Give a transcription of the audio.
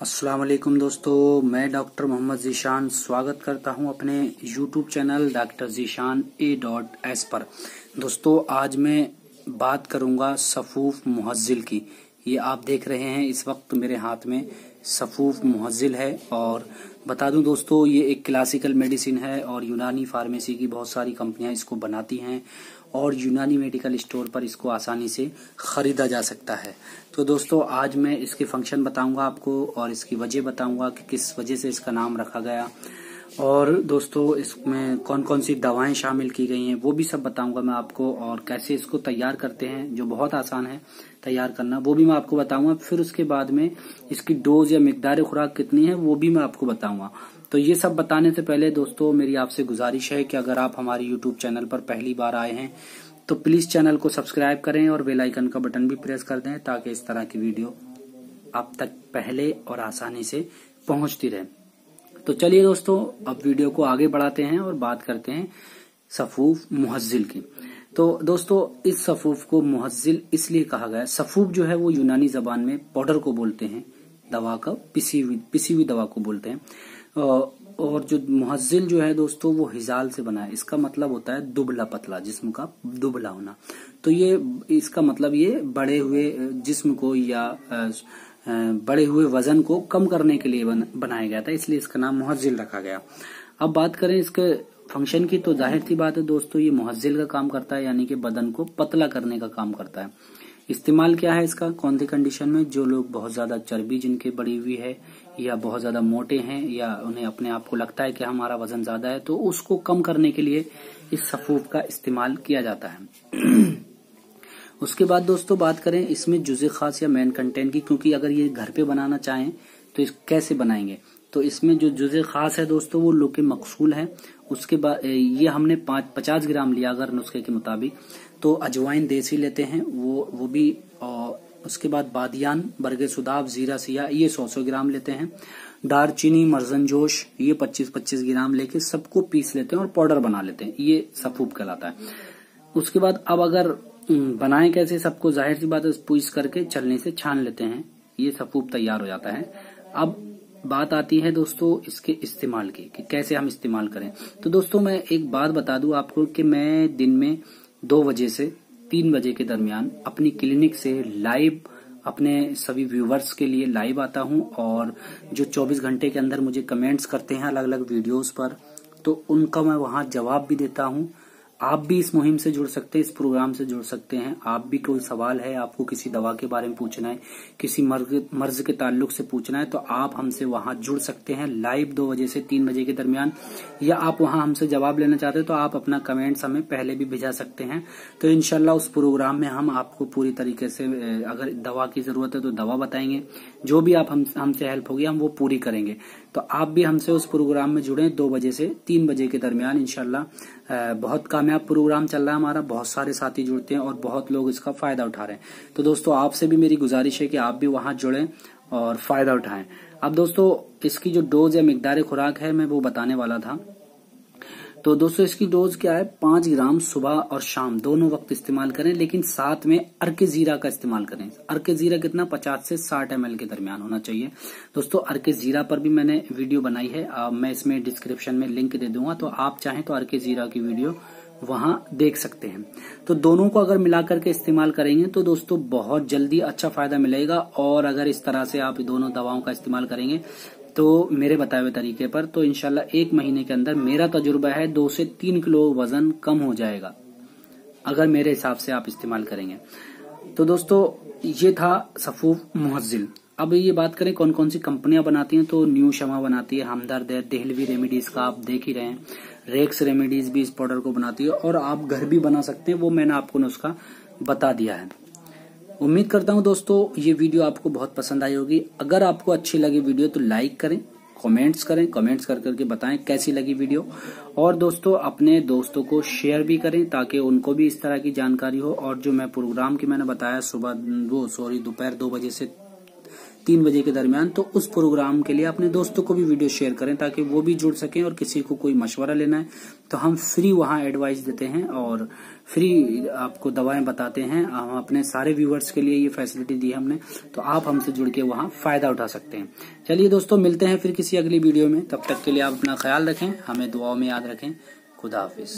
अस्सलाम वालेकुम दोस्तों, मैं डॉक्टर मोहम्मद जीशान स्वागत करता हूँ अपने YouTube channel doctor Zeeshan A dot S पर। दोस्तों, आज मैं बात करूँगा सफूफ मुहजिल की। ये आप देख रहे हैं, इस वक्त मेरे हाथ में सफूफ मुहजिल है और बता दूँ दोस्तों, ये एक क्लासिकल मेडिसिन है और यूनानी फार्मेसी की बहुत सारी कंपनियाँ इसको बनाती हैं और यूनानी मेडिकल स्टोर पर इसको आसानी से खरीदा जा सकता है। तो दोस्तों, आज मैं इसके फ़ंक्शन बताऊँगा आपको और इसकी वजह बताऊँगा कि किस वजह से इसका नाम रखा गया। और दोस्तों, इसमें कौन कौन सी दवाएँ शामिल की गई हैं, वो भी सब बताऊँगा मैं आपको, और कैसे इसको तैयार करते हैं, जो बहुत आसान है तैयार करना, वो भी मैं आपको बताऊँगा। फिर उसके बाद में इसकी डोज या मकदार खुराक कितनी है, वो भी मैं आपको बताऊँगा। तो ये सब बताने से पहले दोस्तों, मेरी आपसे गुजारिश है कि अगर आप हमारे यूट्यूब चैनल पर पहली बार आए हैं तो प्लीज़ चैनल को सब्सक्राइब करें और बेल आइकन का बटन भी प्रेस कर दें, ताकि इस तरह की वीडियो आप तक पहले और आसानी से पहुँचती रहे। तो चलिए दोस्तों, अब वीडियो को आगे बढ़ाते हैं और बात करते हैं सफूफ मुहजिल की। तो दोस्तों, इस सफूफ को मुहजिल इसलिए कहा गया सफूफ जो है वो यूनानी जबान में पाउडर को बोलते हैं, दवा का, पिसी हुई पिसी हुई दवा को बोलते हैं। और जो मुहजिल जो है दोस्तों, वो हिजाल से बना है। इसका मतलब होता है दुबला पतला, जिस्म का दुबला होना। तो ये, इसका मतलब ये बड़े हुए जिस्म को या बड़े हुए वज़न को कम करने के लिए बन, बनाया गया था इसलिए इसका नाम मुहजिल रखा गया। अब बात करें इसके फ़ंक्शन की तो ज़ाहिर सी बात है दोस्तों ये मुहजिल का काम करता है यानी कि बदन को पतला करने का काम करता है। इस्तेमाल क्या है इसका? कौन सी कंडीशन में? जो लोग बहुत ज़्यादा चर्बी जिनके बढ़ी हुई है या बहुत ज़्यादा मोटे हैं या उन्हें अपने आप को लगता है कि हमारा वज़न ज़्यादा है तो उसको कम करने के लिए इस सफूफ का इस्तेमाल किया जाता है। उसके बाद दोस्तों बात करें इसमें जुजे खास या मेन कंटेंट की, क्योंकि अगर ये घर पे बनाना चाहें तो इस कैसे बनाएँगे? तो इसमें जो जुजे खास है दोस्तों, वो लोके मकसूल है। उसके बाद ये हमने पाँच, पचास ग्राम लिया अगर नुस्खे के मुताबिक। तो अजवाइन देसी लेते हैं, वो वो भी और उसके बाद बादियान, बरगे सुदाब, जीरा सिया, ये सौ सौ ग्राम लेते हैं। दारचीनी मर्जन जोश ये 25-25 ग्राम लेके सबको पीस लेते हैं और पाउडर बना लेते हैं। ये सफूब कहलाता है। उसके बाद अब अगर बनाए कैसे? सबको ज़ाहिर सी बात पीस करके चलने से छान लेते हैं। ये सफूब तैयार हो जाता है। अब बात आती है दोस्तों इसके इस्तेमाल की, कि कैसे हम इस्तेमाल करें। तो दोस्तों, मैं एक बात बता दूँ आपको कि मैं दिन में दो बजे से तीन बजे के दरमियान अपनी क्लिनिक से लाइव, अपने सभी व्यूवर्स के लिए लाइव आता हूँ और जो 24 घंटे के अंदर मुझे कमेंट्स करते हैं अलग अलग वीडियोस पर तो उनका मैं वहाँ जवाब भी देता हूँ। आप भी इस मुहिम से जुड़ सकते हैं, इस प्रोग्राम से जुड़ सकते हैं। आप भी कोई सवाल है, आपको किसी दवा के बारे में पूछना है, किसी मर्ज मर्ज के ताल्लुक से पूछना है तो आप हमसे वहाँ जुड़ सकते हैं लाइव दो बजे से तीन बजे के दरमियान। या आप वहाँ हमसे जवाब लेना चाहते हैं तो आप अपना कमेंट्स हमें पहले भी भेजा सकते हैं। तो इनशाला उस प्रोग्राम में हम आपको पूरी तरीके से अगर दवा की ज़रूरत है तो दवा बताएँगे। जो भी आप हम, हमसे हेल्प होगी, हम वो पूरी करेंगे। तो आप भी हमसे उस प्रोग्राम में जुड़े दो बजे से तीन बजे के दरमियान इनशाला बहुत कामयाब प्रोग्राम चल रहा है हमारा बहुत सारे साथी जुड़ते हैं और बहुत लोग इसका फ़ायदा उठा रहे हैं। तो दोस्तों आपसे भी मेरी गुजारिश है कि आप भी वहाँ जुड़े और फ़ायदा उठाएँ। अब दोस्तों इसकी जो डोज या मकदार खुराक है मैं वो बताने वाला था। तो दोस्तों इसकी डोज क्या है? पाँच ग्राम सुबह और शाम दोनों वक्त इस्तेमाल करें लेकिन साथ में अर्के जीरा का इस्तेमाल करें। अर्के जीरा कितना? पचास से साठ एम के दरमियान होना चाहिए। दोस्तों अर्के जीरा पर भी मैंने वीडियो बनाई है। आ, मैं इसमें डिस्क्रिप्शन में लिंक दे दूँगा तो आप चाहें तो अर्के जीरा की वीडियो वहाँ देख सकते हैं। तो दोनों को अगर मिलाकर के इस्तेमाल करेंगे तो दोस्तों बहुत जल्दी अच्छा फ़ायदा मिलेगा। और अगर इस तरह से आप दोनों दवाओं का इस्तेमाल करेंगे तो मेरे बताए हुए तरीके पर तो इनशाला एक महीने के अंदर मेरा तजुर्बा है, दो से तीन किलो वज़न कम हो जाएगा, अगर मेरे हिसाब से आप इस्तेमाल करेंगे। तो दोस्तों, ये था सफूफ मुहजिल अब ये बात करें कौन कौन सी कंपनियाँ बनाती हैं? तो न्यू शमा बनाती है, हमदर्द है, देहलवी रेमेडीज का आप देख ही रहे हैं। रेक्स रेमेडीज भी इस पाउडर को बनाती है और आप घर भी बना सकते हैं, वो मैंने आपको नुस्खा बता दिया है। उम्मीद करता हूँ दोस्तों, ये वीडियो आपको बहुत पसंद आई होगी। अगर आपको अच्छी लगी वीडियो तो लाइक करें कमेंट्स करें कमेंट्स कर करके बताएँ कैसी लगी वीडियो। और दोस्तों, अपने दोस्तों को शेयर भी करें ताकि उनको भी इस तरह की जानकारी हो। और जो मैं प्रोग्राम की मैंने बताया सुबह, वो सॉरी दोपहर दो बजे से तीन बजे के दरमियान तो उस प्रोग्राम के लिए अपने दोस्तों को भी वीडियो शेयर करें ताकि वो भी जुड़ सकें और किसी को कोई मशवरा लेना है। तो हम फ्री वहाँ एडवाइस देते हैं और फ्री आपको दवाएँ बताते हैं। हम अपने सारे व्यूवर्स के लिए ये फैसिलिटी दी है हमने तो आप हमसे जुड़ के वहाँ फ़ायदा उठा सकते हैं। चलिए दोस्तों, मिलते हैं फिर किसी अगली वीडियो में। तब तक के लिए आप अपना ख्याल रखें, हमें दुआओं में याद रखें। खुदा हाफिज।